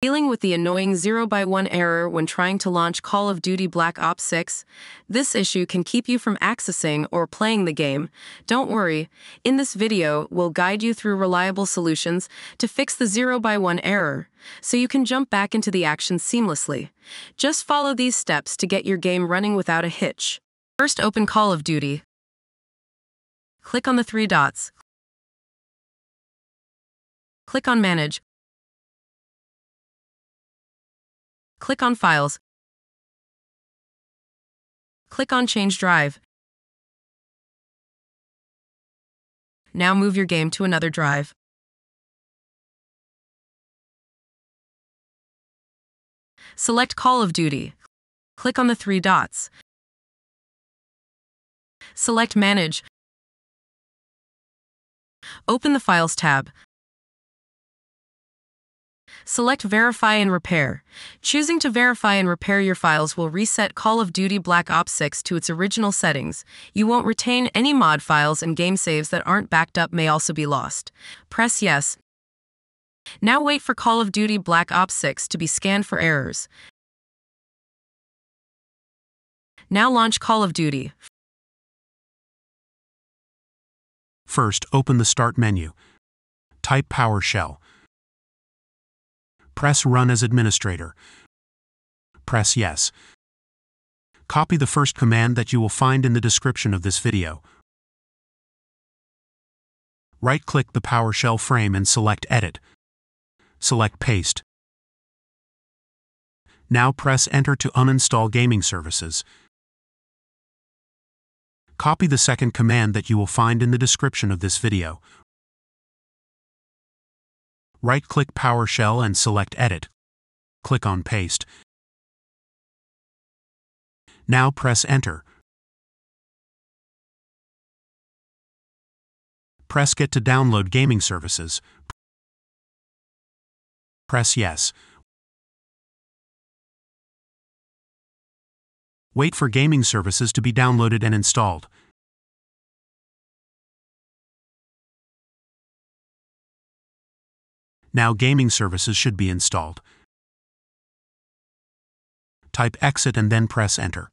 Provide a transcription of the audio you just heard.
Dealing with the annoying 0 by 1 error when trying to launch Call of Duty Black Ops 6, this issue can keep you from accessing or playing the game. Don't worry, in this video, we'll guide you through reliable solutions to fix the 0 by 1 error, so you can jump back into the action seamlessly. Just follow these steps to get your game running without a hitch. First, open Call of Duty. Click on the three dots. Click on Manage. Click on Files. Click on Change Drive. Now move your game to another drive. Select Call of Duty. Click on the three dots. Select Manage. Open the Files tab. Select Verify and Repair. Choosing to verify and repair your files will reset Call of Duty Black Ops 6 to its original settings. You won't retain any mod files and game saves that aren't backed up may also be lost. Press Yes. Now wait for Call of Duty Black Ops 6 to be scanned for errors. Now launch Call of Duty. First, open the Start menu. Type PowerShell. Press Run as administrator. Press Yes. Copy the first command that you will find in the description of this video. Right-click the PowerShell frame and select Edit. Select Paste. Now press Enter to uninstall gaming services. Copy the second command that you will find in the description of this video right-click PowerShell and select Edit. Click on Paste. Now press Enter. Press Get to download gaming services. Press Yes. Wait for gaming services to be downloaded and installed. Now gaming services should be installed. Type exit and then press enter.